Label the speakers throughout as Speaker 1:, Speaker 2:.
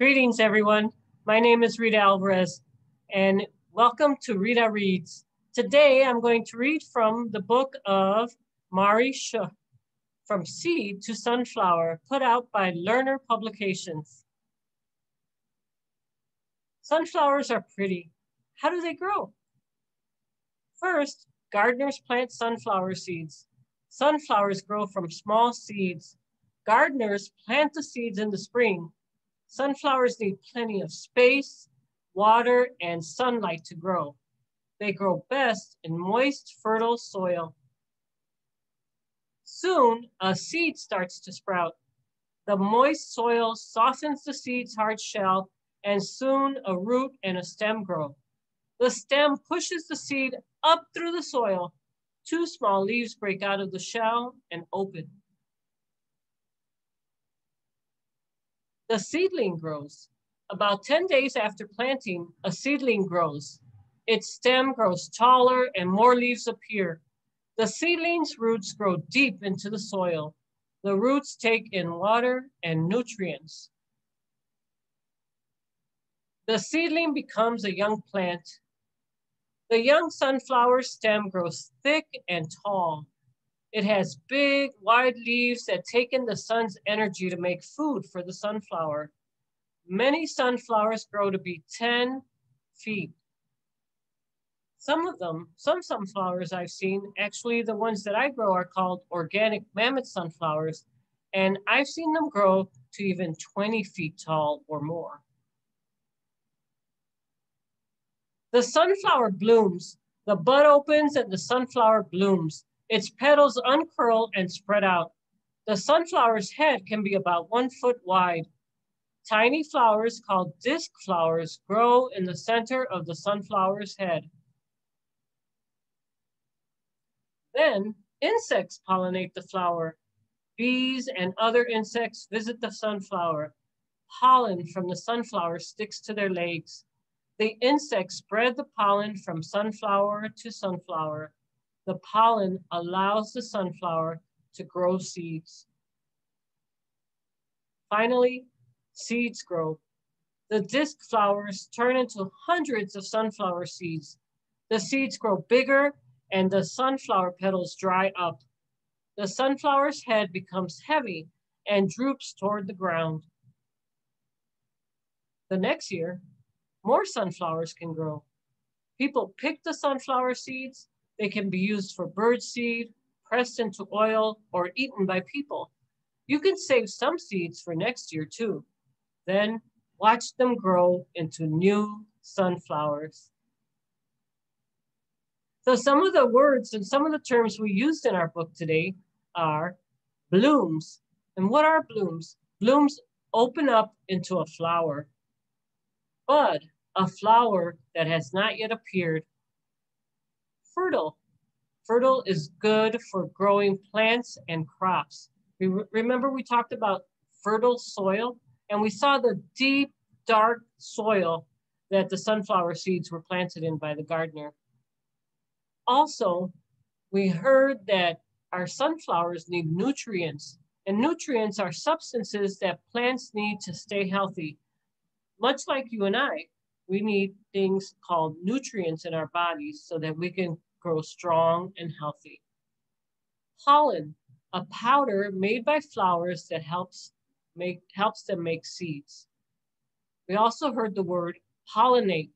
Speaker 1: Greetings, everyone. My name is Rita Alvarez, and welcome to Rita Reads. Today, I'm going to read from the book of Mari Schuh, From Seed to Sunflower, put out by Lerner Publications. Sunflowers are pretty. How do they grow? First, gardeners plant sunflower seeds. Sunflowers grow from small seeds. Gardeners plant the seeds in the spring Sunflowers need plenty of space, water, and sunlight to grow. They grow best in moist, fertile soil. Soon, a seed starts to sprout. The moist soil softens the seed's hard shell, and soon a root and a stem grow. The stem pushes the seed up through the soil. Two small leaves break out of the shell and open. The seedling grows. About 10 days after planting, a seedling grows. Its stem grows taller and more leaves appear. The seedling's roots grow deep into the soil. The roots take in water and nutrients. The seedling becomes a young plant. The young sunflower stem grows thick and tall. It has big, wide leaves that take in the sun's energy to make food for the sunflower. Many sunflowers grow to be 10 feet. Some of them, some sunflowers I've seen, actually the ones that I grow are called organic mammoth sunflowers, and I've seen them grow to even 20 feet tall or more. The sunflower blooms. The bud opens and the sunflower blooms. Its petals uncurl and spread out. The sunflower's head can be about one foot wide. Tiny flowers called disc flowers grow in the center of the sunflower's head. Then insects pollinate the flower. Bees and other insects visit the sunflower. Pollen from the sunflower sticks to their legs. The insects spread the pollen from sunflower to sunflower the pollen allows the sunflower to grow seeds. Finally, seeds grow. The disc flowers turn into hundreds of sunflower seeds. The seeds grow bigger and the sunflower petals dry up. The sunflower's head becomes heavy and droops toward the ground. The next year, more sunflowers can grow. People pick the sunflower seeds they can be used for bird seed, pressed into oil, or eaten by people. You can save some seeds for next year too. Then watch them grow into new sunflowers. So some of the words and some of the terms we used in our book today are blooms. And what are blooms? Blooms open up into a flower. Bud, a flower that has not yet appeared fertile. Fertile is good for growing plants and crops. We remember we talked about fertile soil and we saw the deep, dark soil that the sunflower seeds were planted in by the gardener. Also, we heard that our sunflowers need nutrients and nutrients are substances that plants need to stay healthy. Much like you and I, we need things called nutrients in our bodies so that we can grow strong and healthy. Pollen, a powder made by flowers that helps, make, helps them make seeds. We also heard the word pollinate,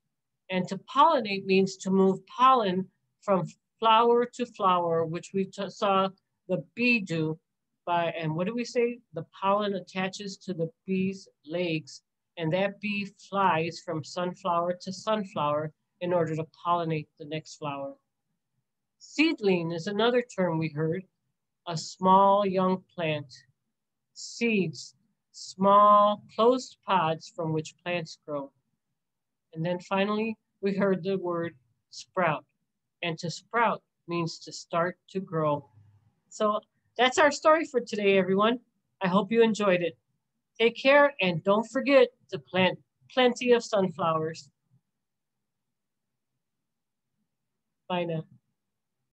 Speaker 1: and to pollinate means to move pollen from flower to flower, which we saw the bee do by, and what do we say? The pollen attaches to the bee's legs, and that bee flies from sunflower to sunflower in order to pollinate the next flower. Seedling is another term we heard, a small young plant. Seeds, small closed pods from which plants grow. And then finally, we heard the word sprout. And to sprout means to start to grow. So that's our story for today, everyone. I hope you enjoyed it. Take care and don't forget to plant plenty of sunflowers. Bye now.